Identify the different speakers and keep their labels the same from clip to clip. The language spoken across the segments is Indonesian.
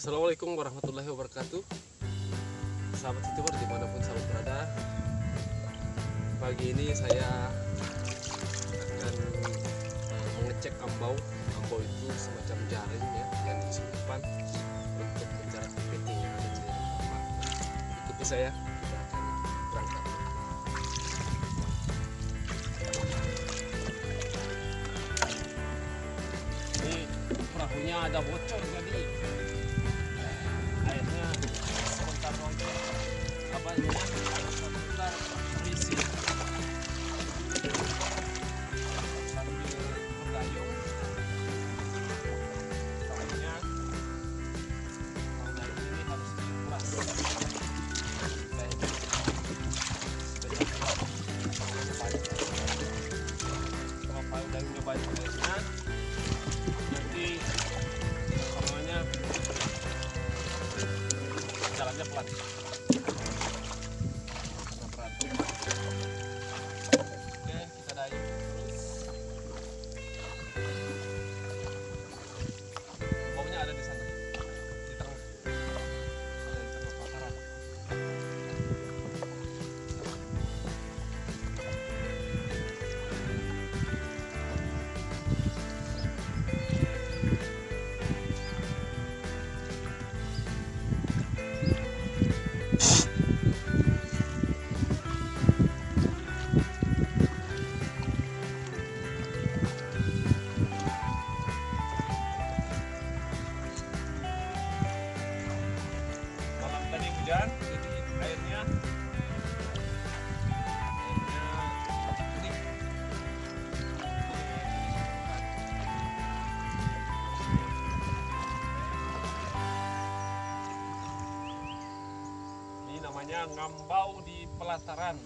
Speaker 1: Assalamualaikum warahmatullahi wabarakatuh. Sahabat youtuber di mana pun sahabat berada Pagi ini saya akan eh, mengecek ambau. Ambau itu semacam jaring ya yang disimpan untuk menjarak kepiting yang ada di kapal Ikuti saya, perahunya ada bocor ngambau di pelataran.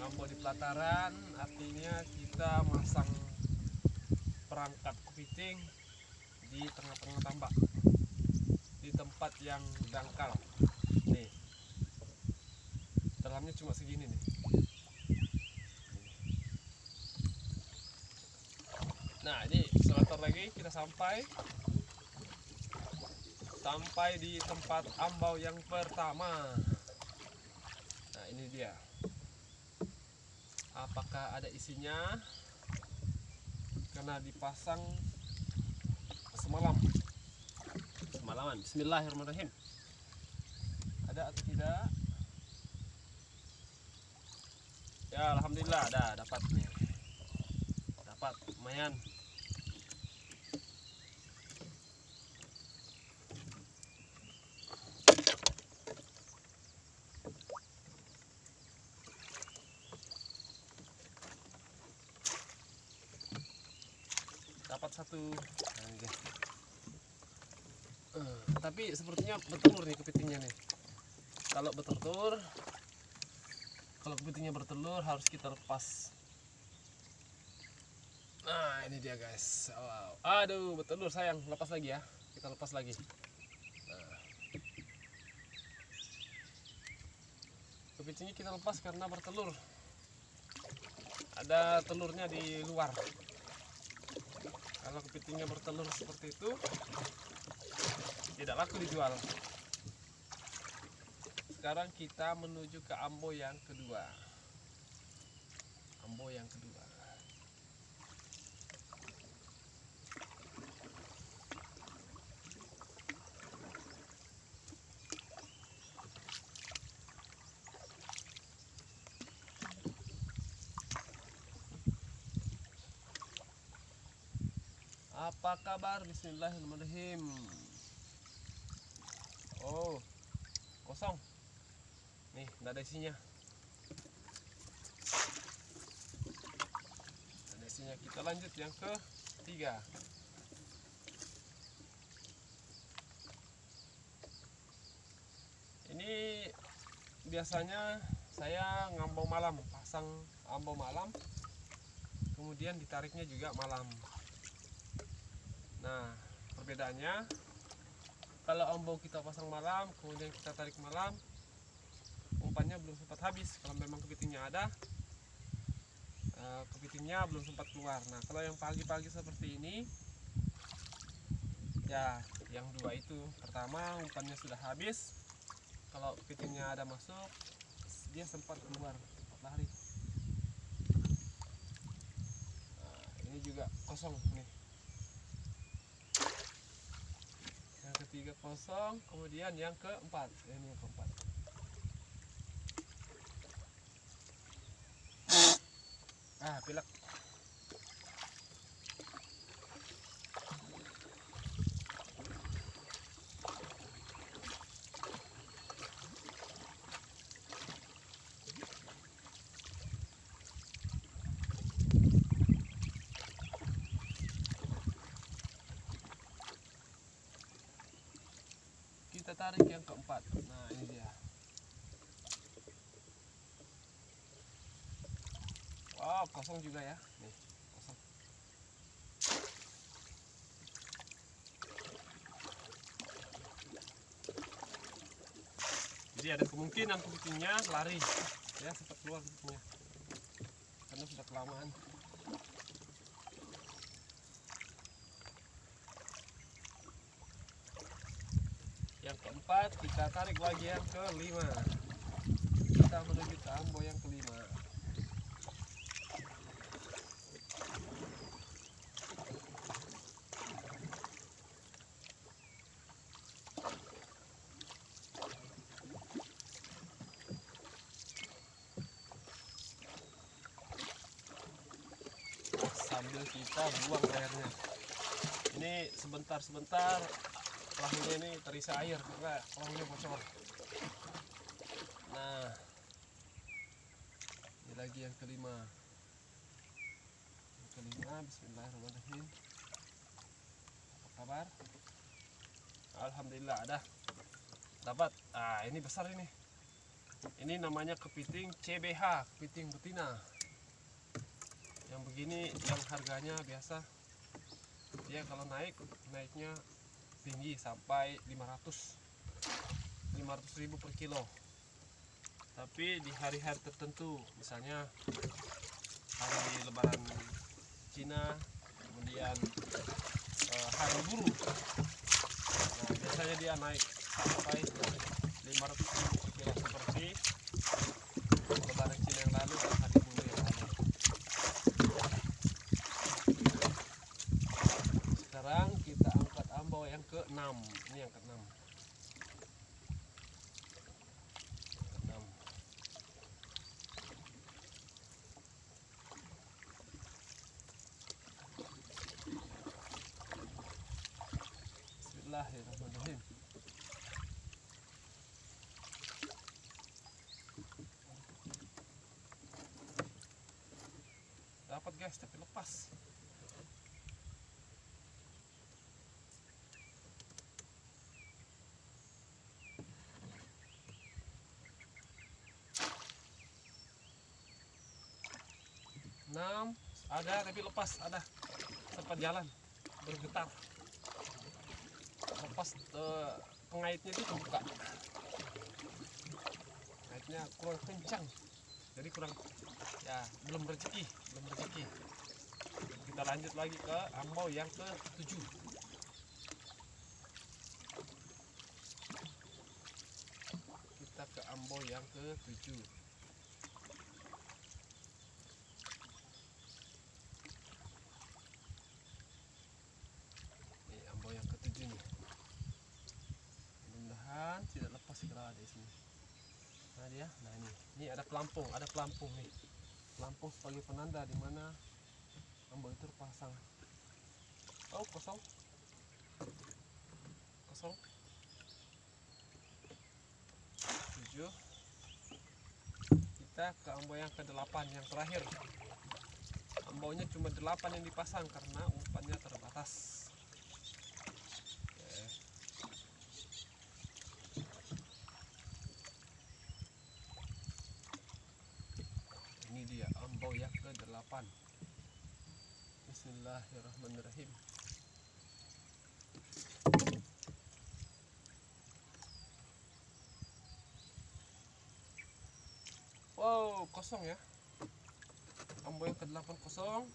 Speaker 1: Ngambau di pelataran artinya kita masang perangkap kepiting di tengah-tengah tambak. Di tempat yang dangkal. Nih. Dalamnya cuma segini nih. Nah ini sebentar lagi kita sampai. Sampai di tempat ambau yang pertama ini dia. Apakah ada isinya? Karena dipasang semalam. Semalaman. Bismillahirrahmanirrahim. Ada atau tidak? Ya Alhamdulillah ada dapat. Nih dapat lumayan dapat satu. Eh, tapi sepertinya bertelur nih kepitingnya nih. Kalau bertelur kalau kepitingnya bertelur harus kita lepas. Nah ini dia guys. Wow. aduh bertelur sayang. Lepas lagi ya. Kita lepas lagi. Nah. kepitingnya kita lepas karena bertelur. Ada telurnya di luar kalau kepitingnya bertelur seperti itu tidak laku dijual. Sekarang kita menuju ke ambo yang kedua. Ambo yang kedua apa kabar Bismillahirrahmanirrahim Oh, kosong. Nih, nggak ada isinya. Ada isinya. Kita lanjut yang ke tiga. Ini biasanya saya ngambau malam, pasang ambau malam, kemudian ditariknya juga malam. Nah, perbedaannya kalau ombong kita pasang malam kemudian kita tarik malam umpannya belum sempat habis. Kalau memang kepitingnya ada eh, kepitingnya belum sempat keluar. Nah kalau yang pagi-pagi seperti ini ya yang dua itu. Pertama umpannya sudah habis. Kalau kepitingnya ada masuk dia sempat keluar sempat lari. Nah, ini juga kosong nih ketiga kosong kemudian yang keempat. Ini yang keempat. Ah pilek kita tarik yang keempat. Nah ini dia. Wow kosong juga ya. Nih kosong. Jadi ada kemungkinan kepitingnya lari. Ya sempat keluar kepitingnya karena sudah kelamaan yang keempat kita tarik lagi yang kelima. Kita menuju ke ambo yang kelima. Sambil kita buang airnya. Ini sebentar-sebentar perahunya ini terisi air karena perahunya bocor. Nah ini lagi yang kelima. Yang kelima Bismillahirrahmanirrahim. Apa kabar? Alhamdulillah ada. Dapat. Ah ini besar ini. Ini namanya kepiting CBH kepiting betina. Yang begini yang harganya biasa. Dia kalau naik naiknya tinggi sampai 500 500 ribu per kilo. Tapi di hari-hari tertentu misalnya hari lebaran Cina kemudian eh, hari buruh nah, biasanya dia naik sampai 500 ribu per kilo seperti lebaran Cina yang lalu não, não yang ke 6 Bismillahirrahmanirrahim Dapat guys, tapi lepas Dapat guys, tapi lepas. 6 ada tapi lepas ada. Sempat jalan bergetar. Lepas uh, pengaitnya itu terbuka. Pengaitnya kurang kencang jadi kurang ya belum rezeki belum rezeki kita lanjut lagi ke ambau yang ke tujuh kita ke ambau yang ke tujuh sini. Nah dia, nah ini, ini ada pelampung, ada pelampung nih. Pelampung sebagai penanda di mana ambau itu terpasang. Oh kosong, kosong. Tujuh. Kita ke ambau yang ke delapan yang terakhir. Ambaunya cuma delapan yang dipasang karena umpannya terbatas. Oke. Ini dia ambau yang ke-8. Bismillahirrahmanirrahim. Wow, kosong ya. Ambau yang ke-8 kosong.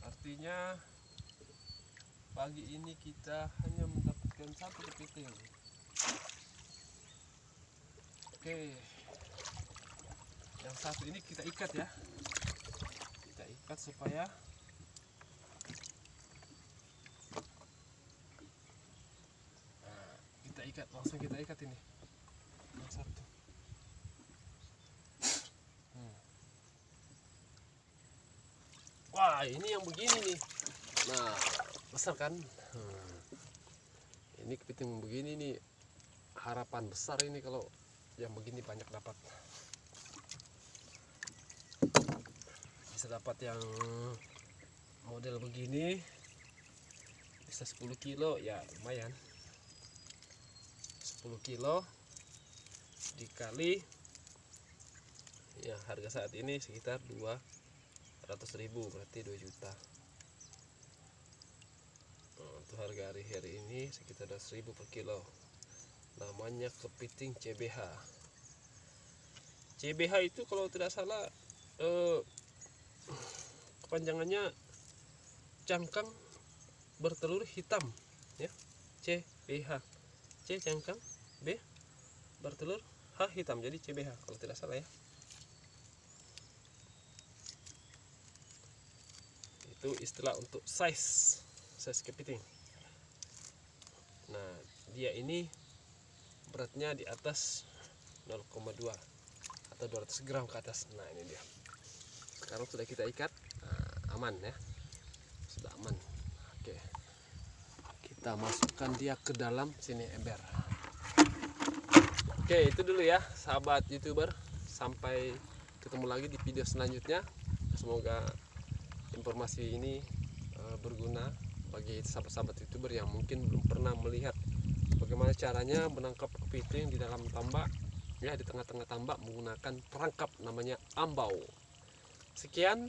Speaker 1: Artinya pagi ini kita hanya dan satu kepiting oke yang satu ini kita ikat ya kita ikat supaya kita ikat langsung kita ikat ini. Satu. Hmm. wah ini yang begini nih. Nah besar kan? Hmm. ini kepiting begini nih. Harapan besar ini kalau yang begini banyak dapat bisa dapat yang model begini. Bisa 10 kilo ya lumayan. 10 kilo dikali ya harga saat ini sekitar 200 ribu berarti 2 juta. Nah, untuk harga hari-hari ini sekitar 200 ribu per kilo. Namanya kepiting CBH CBH itu kalau tidak salah eh, kepanjangannya cangkang bertelur hitam ya. CBH C cangkang B bertelur H hitam. Jadi CBH kalau tidak salah ya. Itu istilah untuk size size kepiting. Nah dia ini beratnya di atas 0,2 atau 200 gram ke atas. Nah ini dia. Sekarang sudah kita ikat aman ya. Sudah aman. Oke. Kita masukkan dia ke dalam sini ember. Oke itu dulu ya sahabat youtuber. Sampai ketemu lagi di video selanjutnya. Semoga informasi ini eh, berguna bagi sahabat-sahabat youtuber yang mungkin belum pernah melihat bagaimana caranya menangkap kepiting di dalam tambak ya di tengah-tengah tambak menggunakan perangkap namanya ambau. Sekian